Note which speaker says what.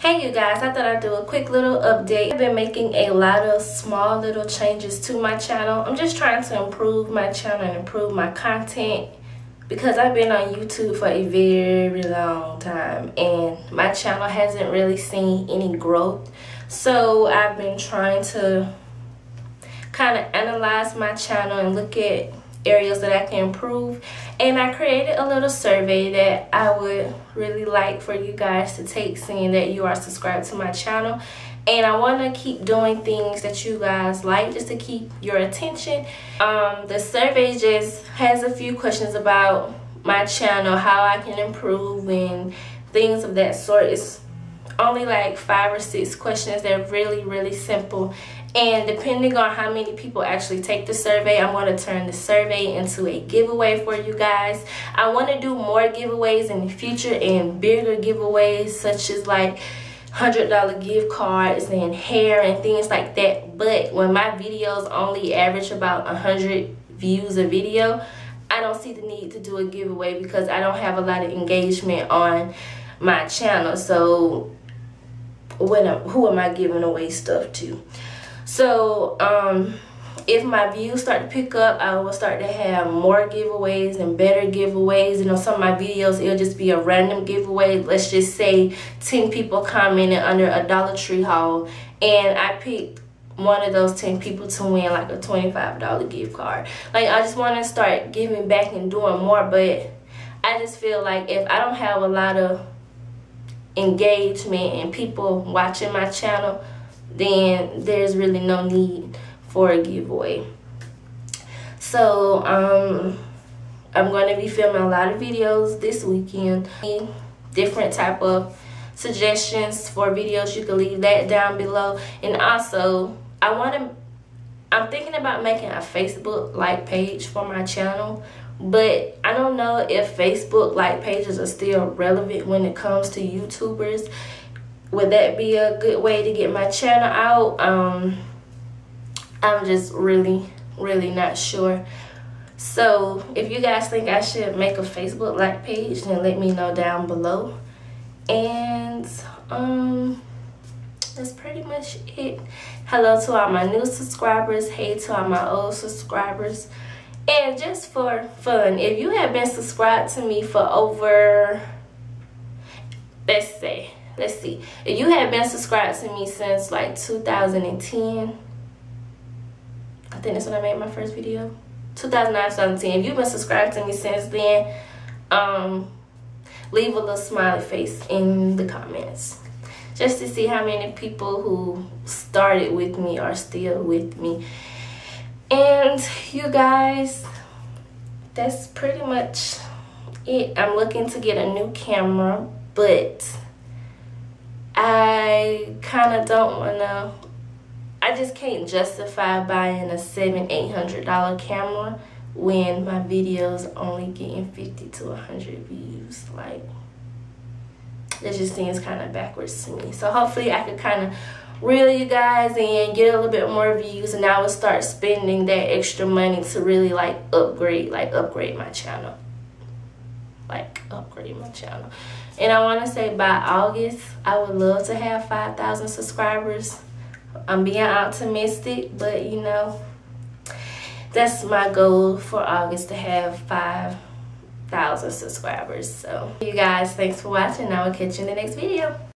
Speaker 1: Hey you guys, I thought I'd do a quick little update. I've been making a lot of small little changes to my channel. I'm just trying to improve my channel and improve my content because I've been on YouTube for a very long time and my channel hasn't really seen any growth. So I've been trying to kind of analyze my channel and look at areas that I can improve. And I created a little survey that I would really like for you guys to take seeing that you are subscribed to my channel. And I want to keep doing things that you guys like just to keep your attention. Um, the survey just has a few questions about my channel, how I can improve and things of that sort. It's only like five or six questions. They're really, really simple and depending on how many people actually take the survey, I'm going to turn the survey into a giveaway for you guys. I want to do more giveaways in the future and bigger giveaways such as like $100 gift cards and hair and things like that. But when my videos only average about 100 views a video, I don't see the need to do a giveaway because I don't have a lot of engagement on my channel. So when who am I giving away stuff to? So, um, if my views start to pick up, I will start to have more giveaways and better giveaways. You know, some of my videos, it'll just be a random giveaway. Let's just say 10 people commented under a Dollar Tree haul, and I picked one of those 10 people to win like a $25 gift card. Like, I just want to start giving back and doing more, but I just feel like if I don't have a lot of engagement and people watching my channel, then there's really no need for a giveaway. So, um, I'm going to be filming a lot of videos this weekend. Different type of suggestions for videos, you can leave that down below. And also, I want to, I'm thinking about making a Facebook like page for my channel. But I don't know if Facebook like pages are still relevant when it comes to YouTubers. Would that be a good way to get my channel out? Um i'm just really really not sure. So if you guys think i should make a facebook like page then let me know down below. And um that's pretty much it. Hello to all my new subscribers. Hey to all my old subscribers and just for fun if you have been subscribed to me for over let's say let's see. If you have been subscribed to me since like 2010 i think that's when i made my first video. 2009 2010 if you've been subscribed to me since then um leave a little smiley face in the comments. Just to see how many people who started with me are still with me and you guys that's pretty much it i'm looking to get a new camera but I kind of don't want to, I just can't justify buying a seven, eight hundred dollar camera when my videos only getting 50 to 100 views. Like, it just seems kind of backwards to me. So hopefully I could kind of reel you guys in, get a little bit more views, and I will start spending that extra money to really like upgrade, like upgrade my channel. Like upgrade my channel. And i want to say by august i would love to have 5000 subscribers. I'm being optimistic but you know that's my goal for august to have 5000 subscribers. So you guys thanks for watching. I will catch you in the next video